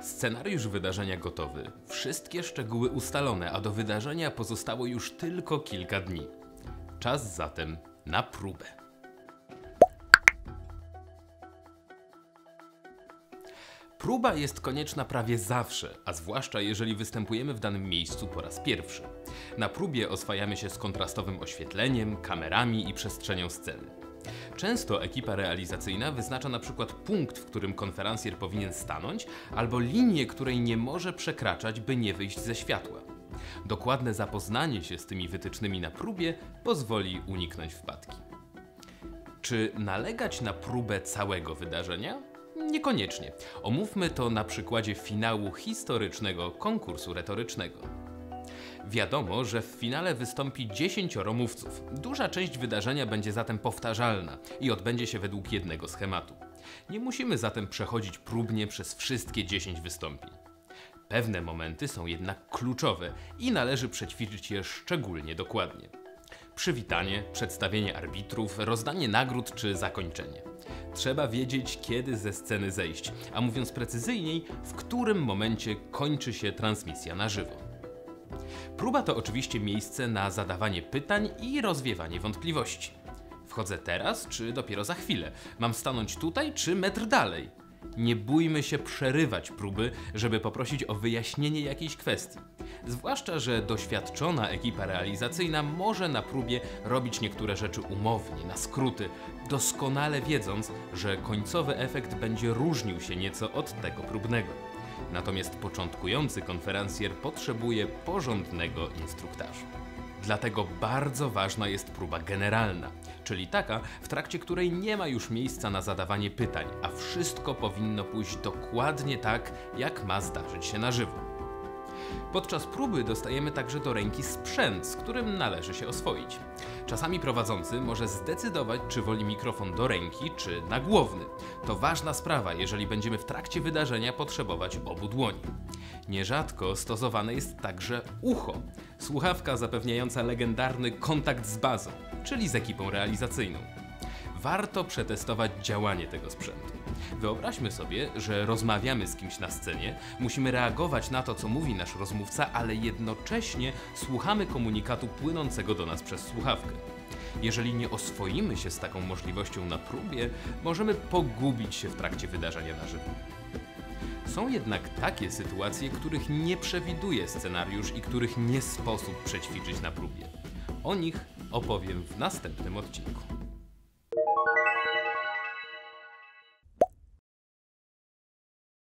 Scenariusz wydarzenia gotowy, wszystkie szczegóły ustalone, a do wydarzenia pozostało już tylko kilka dni. Czas zatem na próbę. Próba jest konieczna prawie zawsze, a zwłaszcza jeżeli występujemy w danym miejscu po raz pierwszy. Na próbie oswajamy się z kontrastowym oświetleniem, kamerami i przestrzenią sceny. Często ekipa realizacyjna wyznacza na przykład punkt, w którym konferencjer powinien stanąć, albo linię, której nie może przekraczać, by nie wyjść ze światła. Dokładne zapoznanie się z tymi wytycznymi na próbie pozwoli uniknąć wpadki. Czy nalegać na próbę całego wydarzenia? Niekoniecznie. Omówmy to na przykładzie finału historycznego konkursu retorycznego. Wiadomo, że w finale wystąpi 10 mówców. Duża część wydarzenia będzie zatem powtarzalna i odbędzie się według jednego schematu. Nie musimy zatem przechodzić próbnie przez wszystkie 10 wystąpień. Pewne momenty są jednak kluczowe i należy przećwiczyć je szczególnie dokładnie. Przywitanie, przedstawienie arbitrów, rozdanie nagród czy zakończenie. Trzeba wiedzieć, kiedy ze sceny zejść, a mówiąc precyzyjniej, w którym momencie kończy się transmisja na żywo. Próba to oczywiście miejsce na zadawanie pytań i rozwiewanie wątpliwości. Wchodzę teraz, czy dopiero za chwilę? Mam stanąć tutaj, czy metr dalej? Nie bójmy się przerywać próby, żeby poprosić o wyjaśnienie jakiejś kwestii. Zwłaszcza, że doświadczona ekipa realizacyjna może na próbie robić niektóre rzeczy umownie, na skróty, doskonale wiedząc, że końcowy efekt będzie różnił się nieco od tego próbnego. Natomiast początkujący konferencjer potrzebuje porządnego instruktażu. Dlatego bardzo ważna jest próba generalna, czyli taka, w trakcie której nie ma już miejsca na zadawanie pytań, a wszystko powinno pójść dokładnie tak, jak ma zdarzyć się na żywo. Podczas próby dostajemy także do ręki sprzęt, z którym należy się oswoić. Czasami prowadzący może zdecydować, czy woli mikrofon do ręki, czy nagłowny. To ważna sprawa, jeżeli będziemy w trakcie wydarzenia potrzebować obu dłoni. Nierzadko stosowane jest także ucho, słuchawka zapewniająca legendarny kontakt z bazą, czyli z ekipą realizacyjną warto przetestować działanie tego sprzętu. Wyobraźmy sobie, że rozmawiamy z kimś na scenie, musimy reagować na to, co mówi nasz rozmówca, ale jednocześnie słuchamy komunikatu płynącego do nas przez słuchawkę. Jeżeli nie oswoimy się z taką możliwością na próbie, możemy pogubić się w trakcie wydarzenia na żywo. Są jednak takie sytuacje, których nie przewiduje scenariusz i których nie sposób przećwiczyć na próbie. O nich opowiem w następnym odcinku.